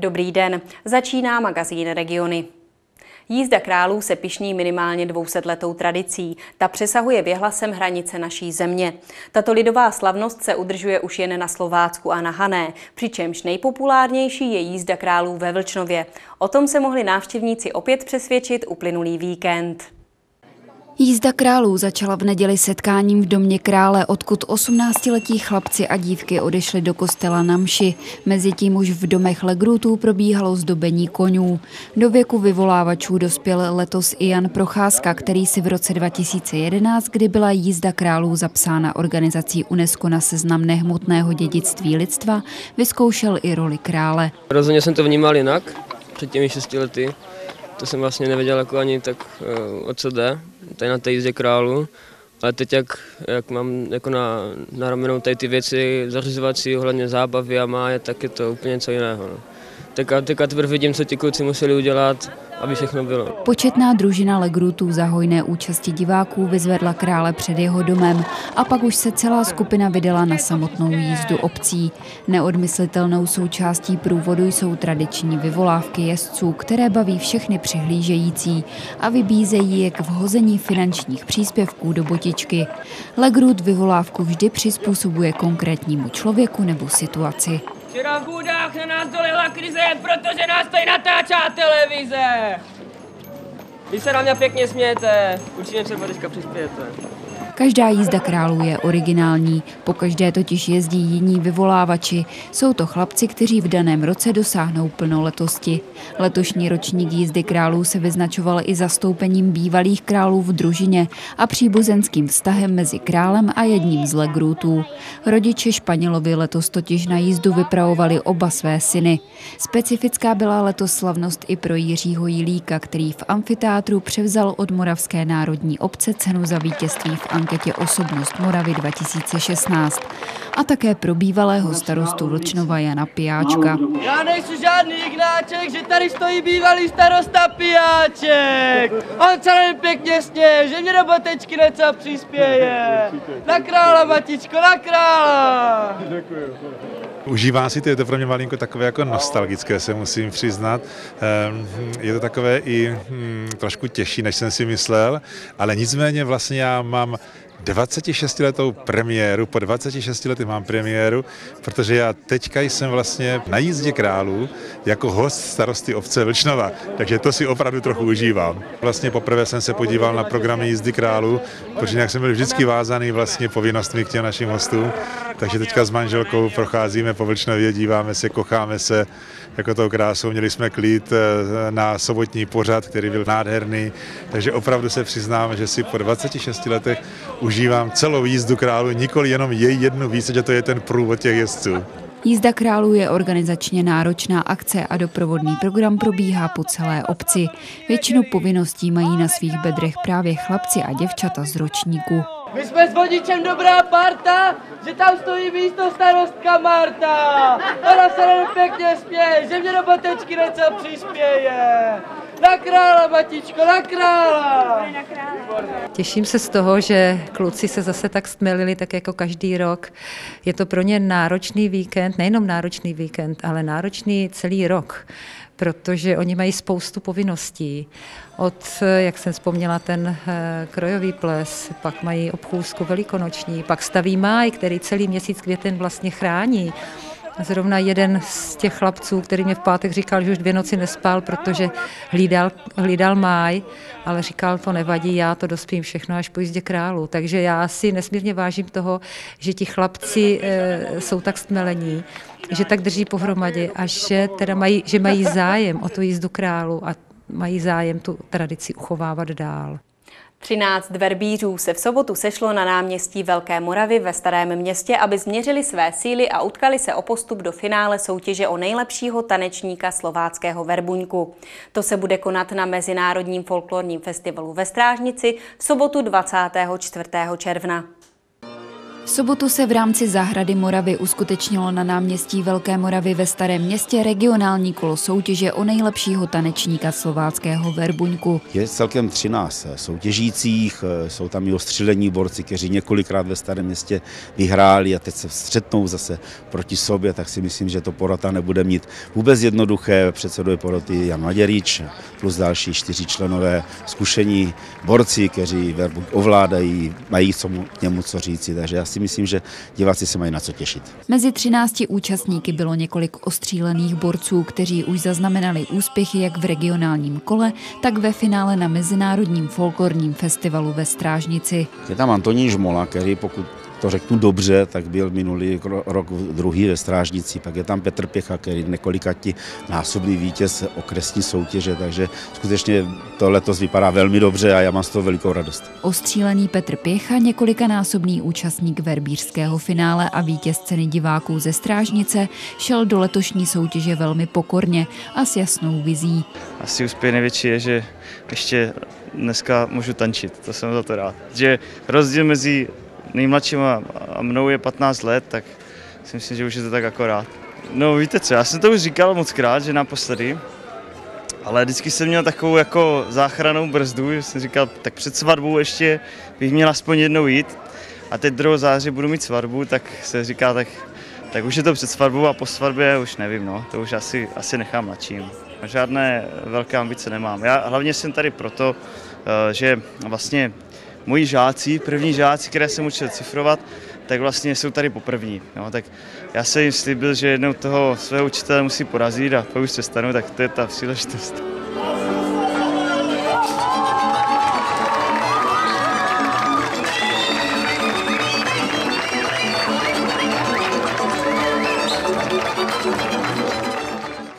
Dobrý den, začíná magazín Regiony. Jízda králů se pišní minimálně 200 letou tradicí. Ta přesahuje věhlasem hranice naší země. Tato lidová slavnost se udržuje už jen na Slovácku a na Hané, přičemž nejpopulárnější je jízda králů ve Vlčnově. O tom se mohli návštěvníci opět přesvědčit uplynulý víkend. Jízda králů začala v neděli setkáním v domě krále, odkud 18-letí chlapci a dívky odešli do kostela na mši. Mezitím už v domech Legrutů probíhalo zdobení konňů. Do věku vyvolávačů dospěl letos i Jan Procházka, který si v roce 2011, kdy byla jízda králů zapsána organizací UNESCO na seznam nehmotného dědictví lidstva, vyzkoušel i roli krále. Rozhodně jsem to vnímal jinak před těmi šesti lety to jsem vlastně nevěděl jako ani tak, eh, o co jde, tady na té jízdě králu. Ale teď, jak, jak mám jako na, na ramenou tady ty věci zařizovací ohledně zábavy a máje, tak je to úplně něco jiného. No. Teďka, teďka teprve vidím, co ti kluci museli udělat, aby všechno bylo. Početná družina Legrutů za hojné účasti diváků vyzvedla krále před jeho domem a pak už se celá skupina vydala na samotnou jízdu obcí. Neodmyslitelnou součástí průvodu jsou tradiční vyvolávky jezdců, které baví všechny přihlížející a vybízejí je k vhození finančních příspěvků do botičky. Legrut vyvolávku vždy přizpůsobuje konkrétnímu člověku nebo situaci. Včera v Bůdách na nás dolehla krize, protože nás tady natáčá televize. Vy se na mě pěkně smějete, určitě třeba teďka přispějete. Každá jízda králů je originální, po každé totiž jezdí jiní vyvolávači. Jsou to chlapci, kteří v daném roce dosáhnou plnoletosti. Letošní ročník jízdy králů se vyznačoval i zastoupením bývalých králů v družině a příbuzenským vztahem mezi králem a jedním z legrutů. Rodiče Španělovi letos totiž na jízdu vypravovali oba své syny. Specifická byla letos slavnost i pro Jiřího Jilíka, který v amfiteátru převzal od Moravské národní obce cenu za vítězství v anketě Osobnost Moravy 2016 a také pro bývalého starostu Vlčnova Jana Pijáčka. Já nejsem žádný Ignáček, že tady stojí bývalý starosta Pijáček. On nám pěkně sně, že mě do botečky něco přispěje. Na krála, Matičko, na krála. Užívá si to, je to pro mě malinko takové jako nostalgické, se musím přiznat. Ehm, je to takové i hm, trošku těžší, než jsem si myslel, ale nicméně vlastně já mám 26 letou premiéru, po 26 lety mám premiéru, protože já teďka jsem vlastně na jízdě králů jako host starosty obce Vlčnova, takže to si opravdu trochu užívám. Vlastně poprvé jsem se podíval na programy jízdy králů, protože nějak jsem byl vždycky vázaný vlastně povinnostmi k těm našim hostům, takže teďka s manželkou procházíme po Vlčnově, díváme se, kocháme se, jako tou krásou. Měli jsme klid eh, na sobotní pořad, který byl nádherný, takže opravdu se přiznám, že si po 26 letech užívám celou jízdu králu, nikoli jenom její jednu více, že to je ten průvod těch jezdců. Jízda králů je organizačně náročná akce a doprovodný program probíhá po celé obci. Většinu povinností mají na svých bedrech právě chlapci a děvčata z ročníku. My jsme s vodičem dobrá parta, že tam stojí místo starostka Marta. Ona se nám pěkně směje, že mě do botečky něco přispěje. Na krála, Matičko, na krála! Těším se z toho, že kluci se zase tak stmelili, tak jako každý rok. Je to pro ně náročný víkend, nejenom náročný víkend, ale náročný celý rok protože oni mají spoustu povinností. Od, jak jsem vzpomněla, ten eh, krojový ples, pak mají obchůzku velikonoční, pak staví máj, který celý měsíc květen vlastně chrání. Zrovna jeden z těch chlapců, který mě v pátek říkal, že už dvě noci nespal, protože hlídal, hlídal máj, ale říkal, to nevadí, já to dospím všechno až po jízdě králu. Takže já si nesmírně vážím toho, že ti chlapci e, jsou tak stmelení, že tak drží pohromadě a že, teda mají, že mají zájem o tu jízdu králu a mají zájem tu tradici uchovávat dál. 13 verbířů se v sobotu sešlo na náměstí Velké Moravy ve Starém městě, aby změřili své síly a utkali se o postup do finále soutěže o nejlepšího tanečníka slováckého verbuňku. To se bude konat na Mezinárodním folklorním festivalu ve Strážnici v sobotu 24. června. V sobotu se v rámci Zahrady Moravy uskutečnilo na náměstí Velké Moravy ve Starém městě regionální kolo soutěže o nejlepšího tanečníka slováckého Verbuňku. Je celkem 13 soutěžících, jsou tam i ostřílení borci, kteří několikrát ve Starém městě vyhráli a teď se střetnou zase proti sobě, tak si myslím, že to porota nebude mít vůbec jednoduché. Předseduje poroty Jan Maděrič plus další čtyři členové zkušení borci, kteří Verbuň ovládají, mají co mu, němu co říci, takže já si myslím, že diváci se mají na co těšit. Mezi 13 účastníky bylo několik ostřílených borců, kteří už zaznamenali úspěchy jak v regionálním kole, tak ve finále na Mezinárodním folklorním festivalu ve Strážnici. Je tam Antonín Žmola, který pokud to řeknu dobře, tak byl minulý rok druhý ve Strážnici, pak je tam Petr Pěcha, který několikatí násobný vítěz okresní soutěže, takže skutečně to letos vypadá velmi dobře a já mám z toho velikou radost. Ostřílený Petr Pěcha, několikanásobný účastník verbířského finále a vítěz ceny diváků ze Strážnice, šel do letošní soutěže velmi pokorně a s jasnou vizí. Asi úspěch největší je, že ještě dneska můžu tančit, to jsem za to rád. Že rozdíl mezi nejmladším a mnou je 15 let, tak si myslím, že už je to tak akorát. No víte co, já jsem to už říkal moc krát, že naposledy, ale vždycky jsem měl takovou jako záchranou brzdu, že jsem říkal, tak před svatbou ještě bych měl aspoň jednou jít a teď 2. září budu mít svatbu, tak se říká, tak, tak už je to před svatbou a po svatbě už nevím, no, to už asi, asi nechám mladším. Žádné velké ambice nemám. Já hlavně jsem tady proto, eh, že vlastně moji žáci, první žáci, které jsem učil cifrovat, tak vlastně jsou tady poprvní. No, tak já jsem jim slíbil, že jednou toho svého učitele musí porazit a pak už se stanu, tak to je ta příležitost.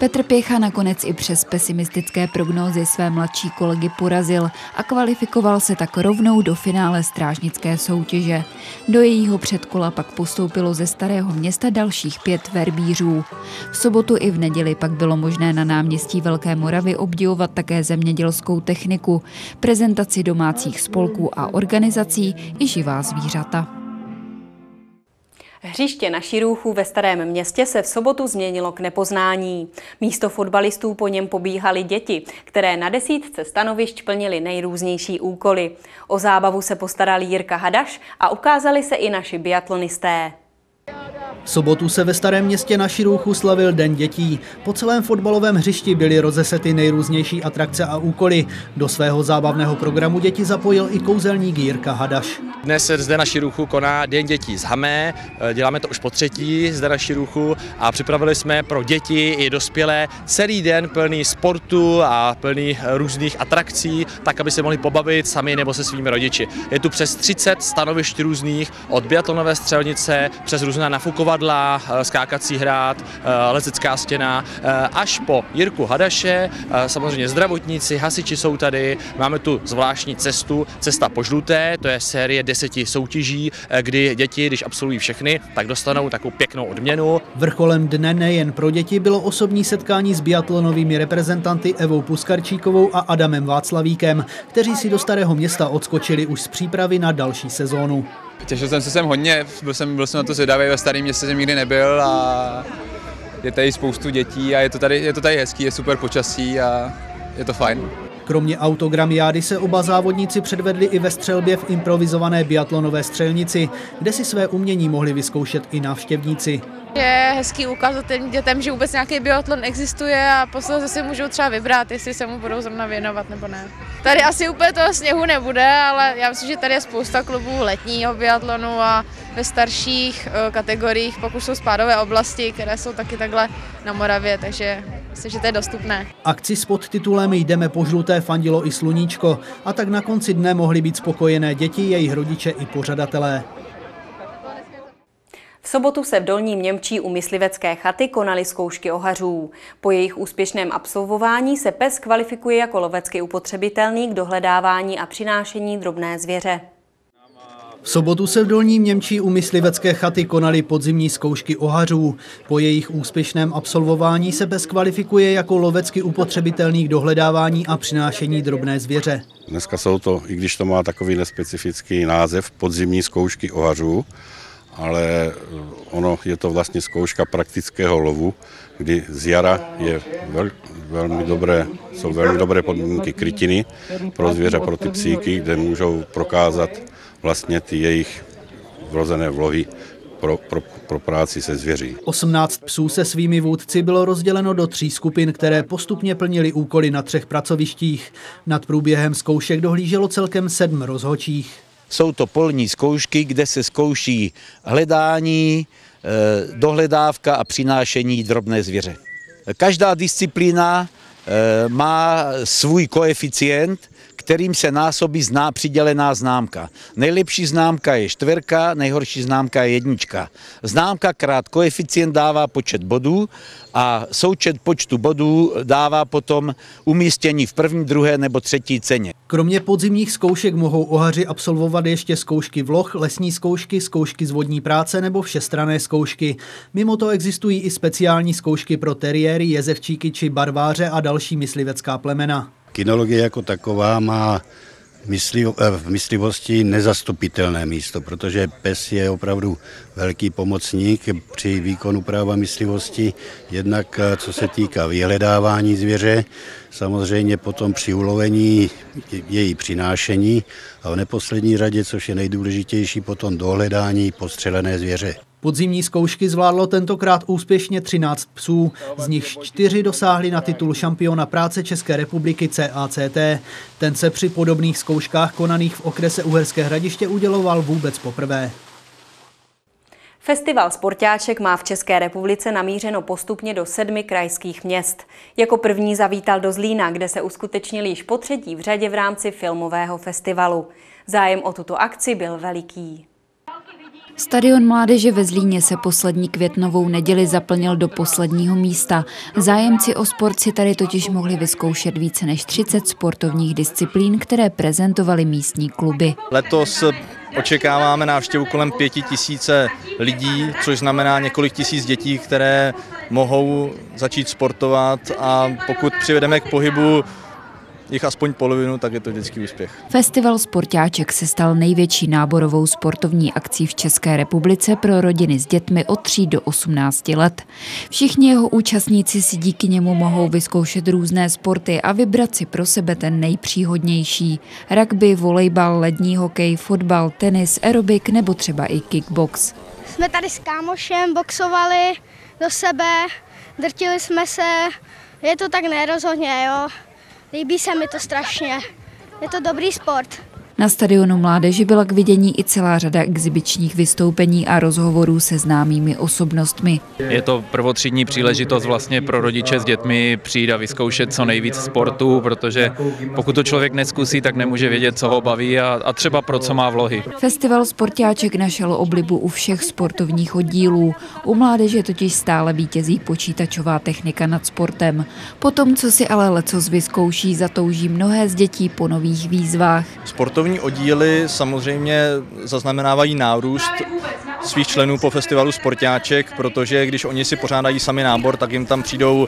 Petr Pěcha nakonec i přes pesimistické prognózy své mladší kolegy porazil a kvalifikoval se tak rovnou do finále strážnické soutěže. Do jejího předkola pak postoupilo ze Starého města dalších pět verbířů. V sobotu i v neděli pak bylo možné na náměstí Velké Moravy obdivovat také zemědělskou techniku, prezentaci domácích spolků a organizací i živá zvířata. Hřiště na Širůchu ve Starém městě se v sobotu změnilo k nepoznání. Místo fotbalistů po něm pobíhaly děti, které na desítce stanovišť plnily nejrůznější úkoly. O zábavu se postaral Jirka Hadaš a ukázali se i naši biatlonisté. V sobotu se ve Starém městě na Širůchu slavil Den dětí. Po celém fotbalovém hřišti byly rozesety nejrůznější atrakce a úkoly. Do svého zábavného programu děti zapojil i kouzelník Jirka Hadaš. Dnes se zde na Širuchu koná Den dětí z Hamé, děláme to už po třetí zde na Širuchu a připravili jsme pro děti i dospělé celý den plný sportu a plný různých atrakcí, tak aby se mohli pobavit sami nebo se svými rodiči. Je tu přes 30 stanovišť různých, od biatlonové střelnice přes různá nafukovadla, skákací hrát, lececká stěna, až po Jirku Hadaše, samozřejmě zdravotníci, hasiči jsou tady, máme tu zvláštní cestu, cesta po žluté, to je série deseti soutěží, eh, kdy děti, když absolvují všechny, tak dostanou takovou pěknou odměnu. Vrcholem dne nejen pro děti bylo osobní setkání s biatlonovými reprezentanty Evou Puskarčíkovou a Adamem Václavíkem, kteří si do Starého města odskočili už z přípravy na další sezónu. Těšil jsem se sem hodně, byl jsem, byl jsem na to zvědavý, ve Starém městě jsem nikdy nebyl a je tady spoustu dětí a je to tady, je to tady hezký, je super počasí a je to fajn. Kromě autogramiády se oba závodníci předvedli i ve střelbě v improvizované biatlonové střelnici, kde si své umění mohli vyzkoušet i návštěvníci. Je hezký ukázat těm dětem, že vůbec nějaký biatlon existuje a posledně si můžou třeba vybrat, jestli se mu budou zrovna věnovat nebo ne. Tady asi úplně toho sněhu nebude, ale já myslím, že tady je spousta klubů letního biatlonu a ve starších eh, kategoriích, pokud jsou spádové oblasti, které jsou taky takhle na Moravě, takže myslím, že to je dostupné. Akci s podtitulem Jdeme po žluté fandilo i sluníčko a tak na konci dne mohly být spokojené děti, jejich rodiče i pořadatelé. V sobotu se v Dolním Němčí u myslivecké chaty konaly zkoušky ohařů. Po jejich úspěšném absolvování se pes kvalifikuje jako lovecky upotřebitelný k dohledávání a přinášení drobné zvěře. V sobotu se v Dolním Němčí u myslivecké chaty konaly podzimní zkoušky ohařů. Po jejich úspěšném absolvování se pes kvalifikuje jako lovecky upotřebitelný k dohledávání a přinášení drobné zvěře. Dneska jsou to, i když to má takový nespecifický název, podzimní zkoušky ohařů, ale ono je to vlastně zkouška praktického lovu, kdy z jara je vel, velmi dobré, jsou velmi dobré podmínky krytiny pro zvěře, pro ty psíky, kde můžou prokázat vlastně ty jejich vrozené vlohy pro, pro, pro práci se zvěří. 18 psů se svými vůdci bylo rozděleno do tří skupin, které postupně plnili úkoly na třech pracovištích. Nad průběhem zkoušek dohlíželo celkem sedm rozhočích. Jsou to polní zkoušky, kde se zkouší hledání, eh, dohledávka a přinášení drobné zvěře. Každá disciplína eh, má svůj koeficient, kterým se násobí zná přidělená známka. Nejlepší známka je čtverka, nejhorší známka je jednička. Známka krát koeficient dává počet bodů a součet počtu bodů dává potom umístění v první, druhé nebo třetí ceně. Kromě podzimních zkoušek mohou ohaři absolvovat ještě zkoušky vloh, lesní zkoušky, zkoušky z vodní práce nebo všestrané zkoušky. Mimo to existují i speciální zkoušky pro teriéry, jezevčíky či barváře a další myslivecká plemena. Kinologie jako taková má eh, v myslivosti nezastupitelné místo, protože pes je opravdu velký pomocník při výkonu práva myslivosti, jednak eh, co se týká vyhledávání zvěře, samozřejmě potom při ulovení její přinášení a v neposlední řadě, což je nejdůležitější, potom dohledání postřelené zvěře. Podzimní zkoušky zvládlo tentokrát úspěšně 13 psů, z nichž čtyři dosáhli na titul šampiona práce České republiky CACT. Ten se při podobných zkouškách konaných v okrese Uherské hradiště uděloval vůbec poprvé. Festival Sportáček má v České republice namířeno postupně do sedmi krajských měst. Jako první zavítal do Zlína, kde se uskutečnil již po třetí v řadě v rámci filmového festivalu. Zájem o tuto akci byl veliký. Stadion mládeže ve Zlíně se poslední květnovou neděli zaplnil do posledního místa. Zájemci o sport si tady totiž mohli vyzkoušet více než 30 sportovních disciplín, které prezentovaly místní kluby. Letos očekáváme návštěvu kolem pěti tisíce lidí, což znamená několik tisíc dětí, které mohou začít sportovat a pokud přivedeme k pohybu jich aspoň polovinu, tak je to vždycky úspěch. Festival Sportáček se stal největší náborovou sportovní akcí v České republice pro rodiny s dětmi od 3 do 18 let. Všichni jeho účastníci si díky němu mohou vyzkoušet různé sporty a vybrat si pro sebe ten nejpříhodnější. Rugby, volejbal, lední hokej, fotbal, tenis, aerobik nebo třeba i kickbox. Jsme tady s kámošem boxovali do sebe, drtili jsme se, je to tak nerozhodně, jo. Líbí se mi to strašně. Je to dobrý sport. Na stadionu mládeži byla k vidění i celá řada exibičních vystoupení a rozhovorů se známými osobnostmi. Je to prvotřídní příležitost vlastně pro rodiče s dětmi přijít a vyzkoušet co nejvíc sportu, protože pokud to člověk neskusí, tak nemůže vědět, co ho baví a, a třeba pro co má vlohy. Festival Sportáček našel oblibu u všech sportovních oddílů. U mládeže totiž stále vítězí počítačová technika nad sportem. Potom, co si ale lecos vyzkouší, zatouží mnohé z dětí po nových výzvách. Sportovní oddíly samozřejmě zaznamenávají nárůst svých členů po festivalu Sportáček, protože když oni si pořádají sami nábor, tak jim tam přijdou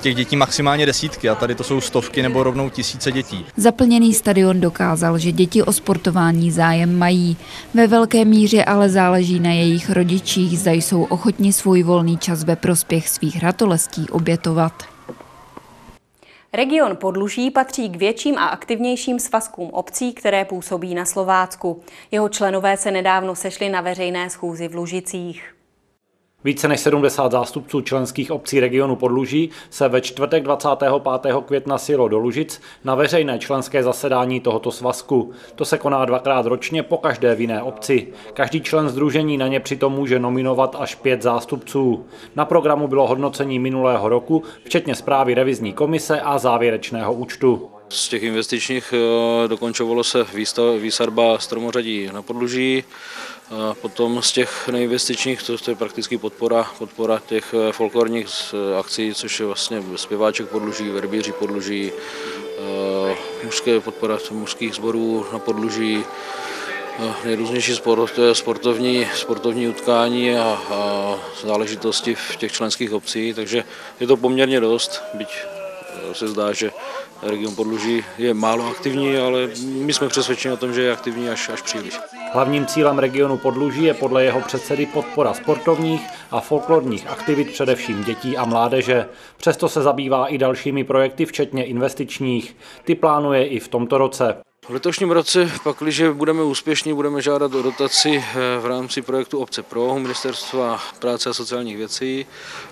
těch dětí maximálně desítky a tady to jsou stovky nebo rovnou tisíce dětí. Zaplněný stadion dokázal, že děti o sportování zájem mají. Ve velké míře ale záleží na jejich rodičích, zda jsou ochotni svůj volný čas ve prospěch svých ratolestí obětovat. Region Podluží patří k větším a aktivnějším svazkům obcí, které působí na Slovácku. Jeho členové se nedávno sešli na veřejné schůzi v Lužicích. Více než 70 zástupců členských obcí regionu Podluží se ve čtvrtek 25. května sjelo do Lužic na veřejné členské zasedání tohoto svazku. To se koná dvakrát ročně po každé v jiné obci. Každý člen združení na ně přitom může nominovat až pět zástupců. Na programu bylo hodnocení minulého roku, včetně zprávy revizní komise a závěrečného účtu. Z těch investičních eh, dokončovalo se výsadba stromořadí na podluží, potom z těch neinvestičních, to, to je prakticky podpora, podpora těch eh, folklorních eh, akcí, což je vlastně zpěváček podluží, verbíři podluží, mužské podpora mužských sborů na podluží, nejrůznější sport, sportovní, sportovní utkání a, a záležitosti v těch členských obcí, takže je to poměrně dost, byť se zdá, že region Podluží je málo aktivní, ale my jsme přesvědčeni o tom, že je aktivní až, až příliš. Hlavním cílem regionu Podluží je podle jeho předsedy podpora sportovních a folklorních aktivit především dětí a mládeže. Přesto se zabývá i dalšími projekty, včetně investičních. Ty plánuje i v tomto roce. V letošním roce, pakliže budeme úspěšní, budeme žádat o dotaci v rámci projektu Obce Pro Ministerstva práce a sociálních věcí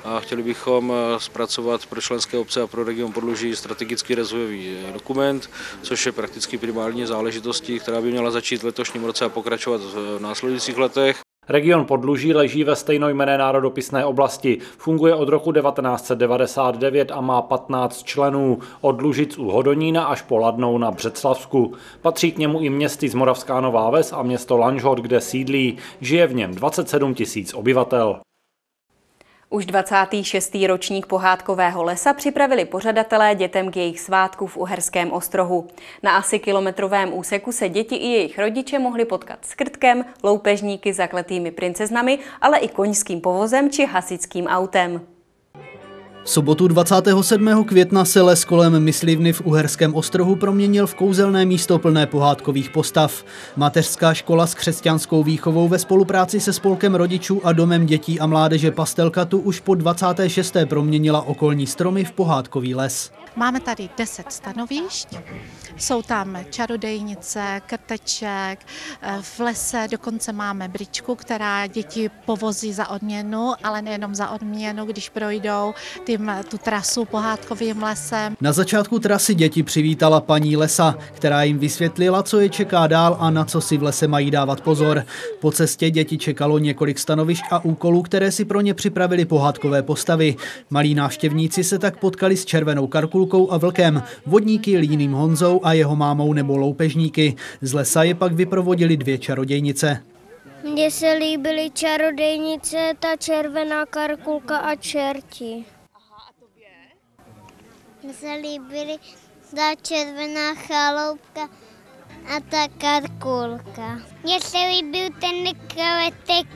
a chtěli bychom zpracovat pro členské obce a pro region Podluží strategický rozvojový dokument, což je prakticky primární záležitostí, která by měla začít v letošním roce a pokračovat v následujících letech. Region Podluží leží ve stejnojmené národopisné oblasti. Funguje od roku 1999 a má 15 členů, od Lužic u Hodonína až po Ladnou na Břeclavsku. Patří k němu i městy Moravská Nová Ves a město Lanžhot, kde sídlí. Žije v něm 27 tisíc obyvatel. Už 26. ročník pohádkového lesa připravili pořadatelé dětem k jejich svátku v Uherském ostrohu. Na asi kilometrovém úseku se děti i jejich rodiče mohli potkat s krtkem, loupežníky, zakletými princeznami, ale i koňským povozem či hasičským autem. V sobotu 27. května se les kolem myslivny v Uherském ostrohu proměnil v kouzelné místo plné pohádkových postav. Mateřská škola s křesťanskou výchovou ve spolupráci se spolkem rodičů a domem dětí a mládeže Pastelka tu už po 26. proměnila okolní stromy v pohádkový les. Máme tady 10 stanovišť, jsou tam čarodejnice, krteček, v lese dokonce máme bričku, která děti povozí za odměnu, ale nejenom za odměnu, když projdou tím, tu trasu pohádkovým lesem. Na začátku trasy děti přivítala paní lesa, která jim vysvětlila, co je čeká dál a na co si v lese mají dávat pozor. Po cestě děti čekalo několik stanovišť a úkolů, které si pro ně připravili pohádkové postavy. Malí návštěvníci se tak potkali s červenou karkulkou a vlkem, vodníky Líným Honzou a jeho mámou nebo loupežníky. Z lesa je pak vyprovodili dvě čarodějnice. Mně se líbily čarodejnice, ta červená karkulka a čerti. Mně se líbily ta červená chaloupka a ta karkulka. Mně se líbil ten kletek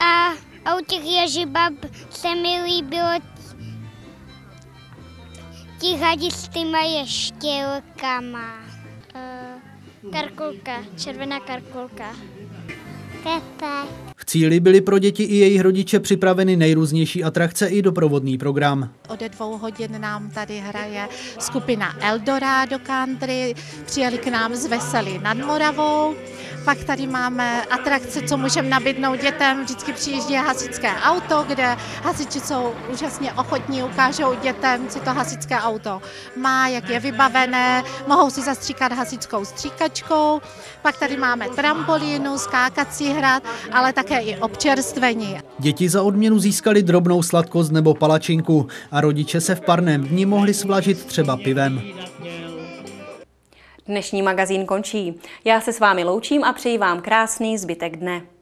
a, a u těch ježibab se mi líbilo ti hadi s těma ještělkama. Uh, karkulka, červená karkulka. Pepe. Cíli byly pro děti i jejich rodiče připraveny nejrůznější atrakce i doprovodný program. Od dvou hodin nám tady hraje skupina Eldorado Country, přijeli k nám z Veselí nad Moravou. Pak tady máme atrakce, co můžeme nabídnout dětem. Vždycky přijíždí hasičské auto, kde hasiči jsou úžasně ochotní, ukážou dětem, co to hasičské auto má, jak je vybavené, mohou si zastříkat hasičskou stříkačkou. Pak tady máme trampolínu, skákací hrad, ale také i občerstvení. Děti za odměnu získali drobnou sladkost nebo palačinku a rodiče se v parném dni mohli svlažit třeba pivem. Dnešní magazín končí. Já se s vámi loučím a přeji vám krásný zbytek dne.